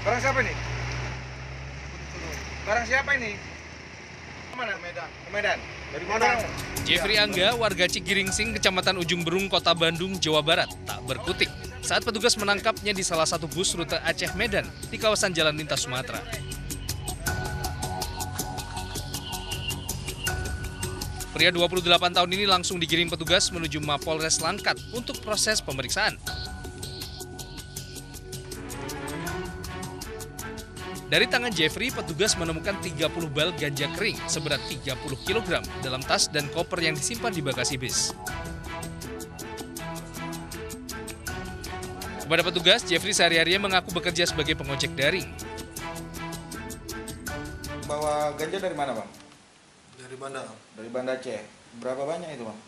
Barang siapa ini? Barang siapa ini? Ke mana? Medan. Ke Medan. Dari mana? Jeffrey Angga, warga Cigiringsing, Kecamatan Ujung Berung, Kota Bandung, Jawa Barat, tak berkutik saat petugas menangkapnya di salah satu bus rute Aceh Medan di kawasan Jalan Lintas Sumatera. Pria 28 tahun ini langsung digiring petugas menuju Mapolres Langkat untuk proses pemeriksaan. Dari tangan Jeffrey, petugas menemukan 30 bal ganja kering seberat 30 kg dalam tas dan koper yang disimpan di bagasi bis. Kepada petugas, Jeffrey sehari-harinya mengaku bekerja sebagai pengojek daring. Bawa ganja dari mana, Bang? Dari Banda. Dari Banda Aceh. Berapa banyak itu, Bang?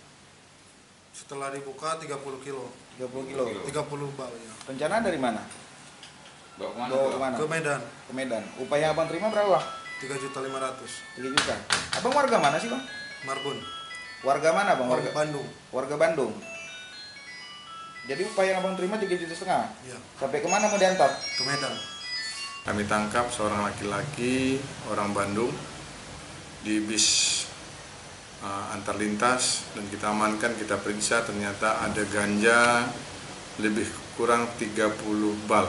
Setelah dibuka 30 kilo. 30 kilo. 30 bal ya. Rencana dari mana? Bawa ke mana? Bawa ke mana? Ke Medan. Ke Medan. Upaya Abang terima berapa? 3 juta 500. 3 juta. Abang warga mana sih, Bang? Marbun. Warga mana, Bang? Warga Bandung. warga Bandung. Jadi upaya yang Abang terima 3 juta setengah. Ya. Sampai ke mana mau diantar? Ke Medan. Kami tangkap seorang laki-laki orang Bandung di bis uh, antar lintas dan kita amankan, kita periksa ternyata ada ganja lebih kurang 30 bal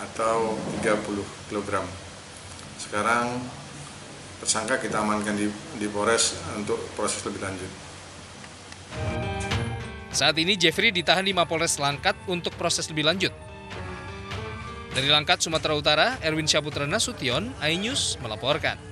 atau 30 kg. Sekarang tersangka kita amankan di, di Polres untuk proses lebih lanjut. Saat ini Jeffrey ditahan di Mapolres Langkat untuk proses lebih lanjut. Dari Langkat, Sumatera Utara, Erwin Syaputra Nasution, iNews melaporkan.